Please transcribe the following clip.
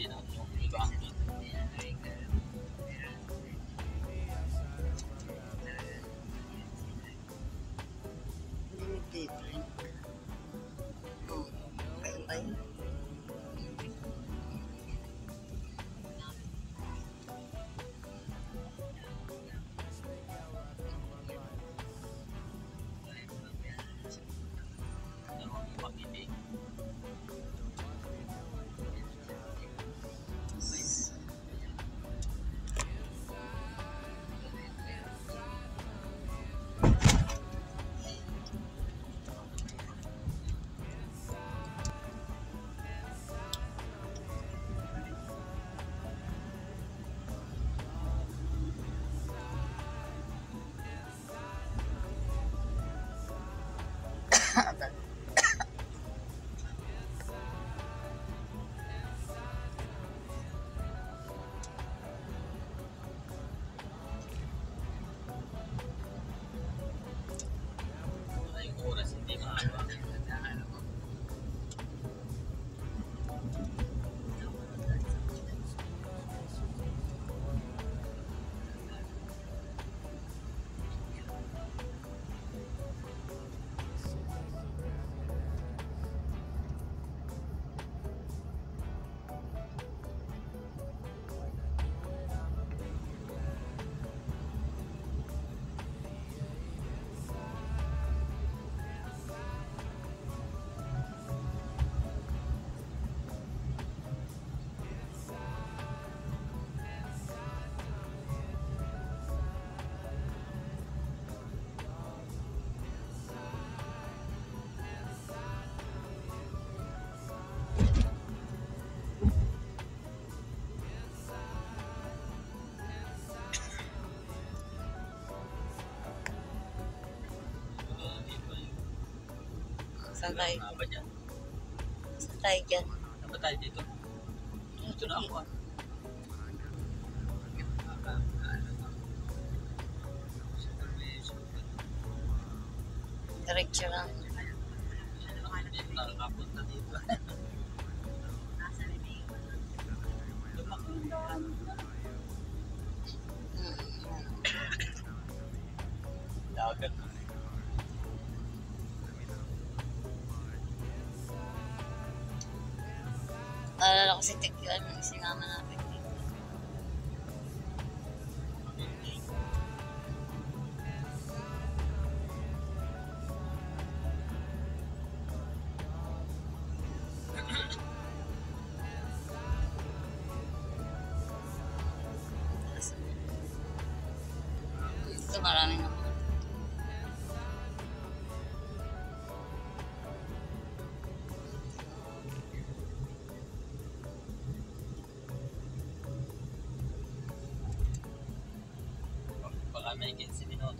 hindi na, yung iba. Limited drink. Oh, ayun Ha, Saan tayo? Saan tayo dyan? Saan tayo dito? Dito na ako ah. Diretso lang. Dito na nakapunta dito. Yung daan. Dagat. Naalala ko si Tekyon, yung sinama natin dito. Ito marami na. merkezinin oldu.